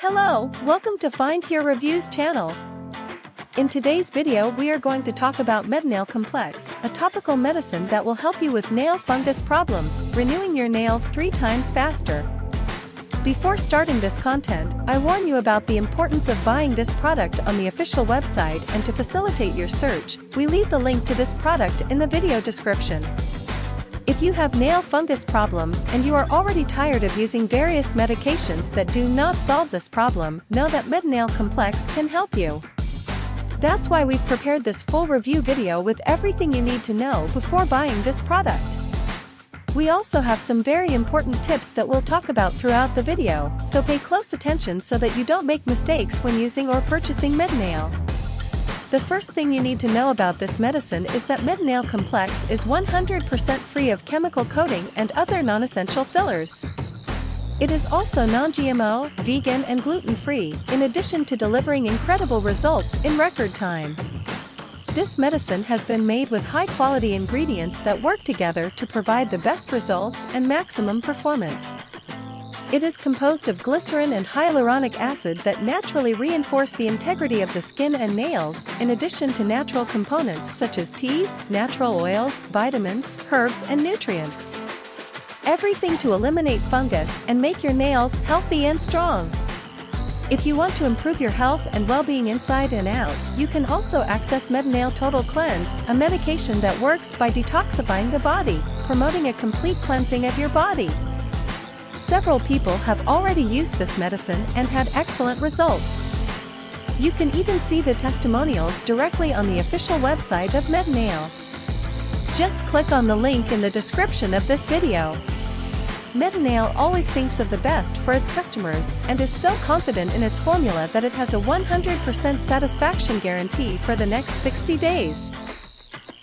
Hello, welcome to Find Here Reviews channel. In today's video we are going to talk about Metanail Complex, a topical medicine that will help you with nail fungus problems, renewing your nails three times faster. Before starting this content, I warn you about the importance of buying this product on the official website and to facilitate your search, we leave the link to this product in the video description. If you have nail fungus problems and you are already tired of using various medications that do not solve this problem, know that Metanail Complex can help you. That's why we've prepared this full review video with everything you need to know before buying this product. We also have some very important tips that we'll talk about throughout the video, so pay close attention so that you don't make mistakes when using or purchasing Metanail. The first thing you need to know about this medicine is that Metanail Complex is 100% free of chemical coating and other non-essential fillers. It is also non-GMO, vegan and gluten-free, in addition to delivering incredible results in record time. This medicine has been made with high-quality ingredients that work together to provide the best results and maximum performance. It is composed of glycerin and hyaluronic acid that naturally reinforce the integrity of the skin and nails, in addition to natural components such as teas, natural oils, vitamins, herbs and nutrients. Everything to eliminate fungus and make your nails healthy and strong. If you want to improve your health and well-being inside and out, you can also access Metanail Total Cleanse, a medication that works by detoxifying the body, promoting a complete cleansing of your body. Several people have already used this medicine and had excellent results. You can even see the testimonials directly on the official website of Metanail. Just click on the link in the description of this video. Metanail always thinks of the best for its customers and is so confident in its formula that it has a 100% satisfaction guarantee for the next 60 days.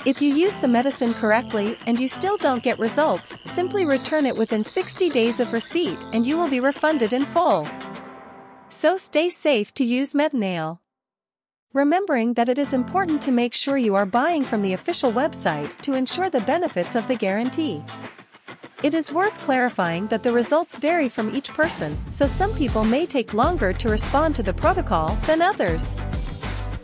If you use the medicine correctly and you still don't get results, simply return it within 60 days of receipt and you will be refunded in full. So stay safe to use Metanail. Remembering that it is important to make sure you are buying from the official website to ensure the benefits of the guarantee. It is worth clarifying that the results vary from each person, so some people may take longer to respond to the protocol than others.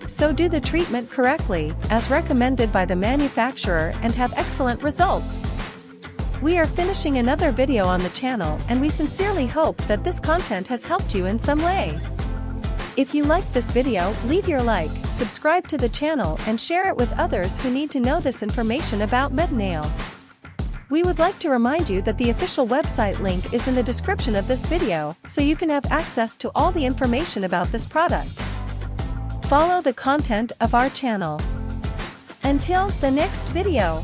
So do the treatment correctly, as recommended by the manufacturer and have excellent results. We are finishing another video on the channel and we sincerely hope that this content has helped you in some way. If you liked this video, leave your like, subscribe to the channel and share it with others who need to know this information about Metanail. We would like to remind you that the official website link is in the description of this video, so you can have access to all the information about this product follow the content of our channel. Until the next video.